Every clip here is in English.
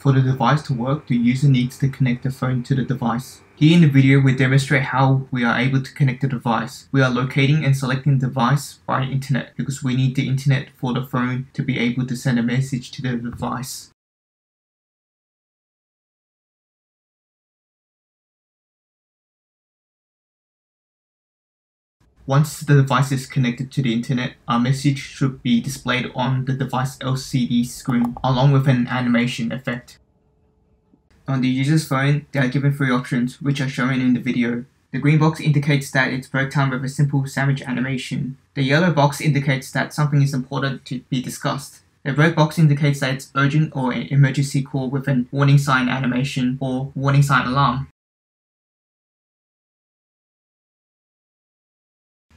For the device to work, the user needs to connect the phone to the device. Here in the video, we demonstrate how we are able to connect the device. We are locating and selecting the device via internet because we need the internet for the phone to be able to send a message to the device. Once the device is connected to the internet, a message should be displayed on the device LCD screen along with an animation effect. On the user's phone, they are given three options, which are shown in the video. The green box indicates that it's break time with a simple sandwich animation. The yellow box indicates that something is important to be discussed. The red box indicates that it's urgent or an emergency call with an warning sign animation or warning sign alarm.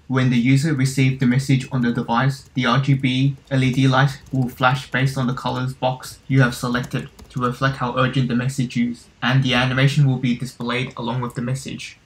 When the user receives the message on the device, the RGB LED light will flash based on the colors box you have selected to reflect how urgent the message is, and the animation will be displayed along with the message.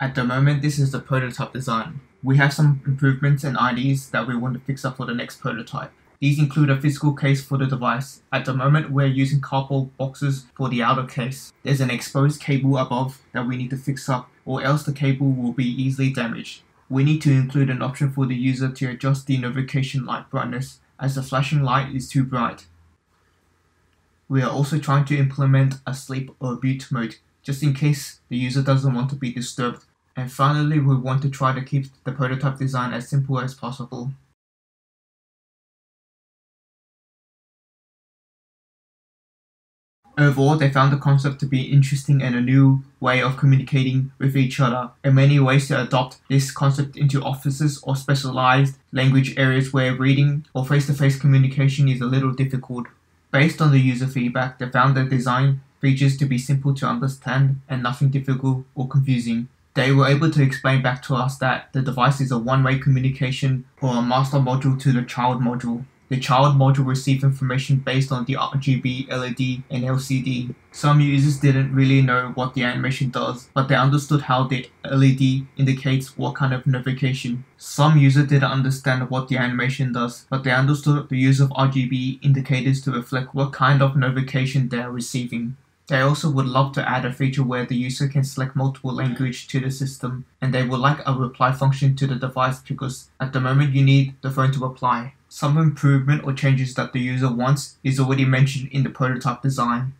At the moment, this is the prototype design. We have some improvements and ideas that we want to fix up for the next prototype. These include a physical case for the device. At the moment, we're using cardboard boxes for the outer case. There's an exposed cable above that we need to fix up or else the cable will be easily damaged. We need to include an option for the user to adjust the notification light brightness as the flashing light is too bright. We are also trying to implement a sleep or mute mode just in case the user doesn't want to be disturbed. And finally, we want to try to keep the prototype design as simple as possible. Overall, they found the concept to be interesting and a new way of communicating with each other, and many ways to adopt this concept into offices or specialized language areas where reading or face to face communication is a little difficult. Based on the user feedback, they found the design features to be simple to understand and nothing difficult or confusing. They were able to explain back to us that the device is a one way communication or a master module to the child module. The child module receives information based on the RGB, LED, and LCD. Some users didn't really know what the animation does, but they understood how the LED indicates what kind of notification. Some users didn't understand what the animation does, but they understood the use of RGB indicators to reflect what kind of notification they are receiving. They also would love to add a feature where the user can select multiple language to the system, and they would like a reply function to the device because at the moment you need the phone to reply. Some improvement or changes that the user wants is already mentioned in the prototype design.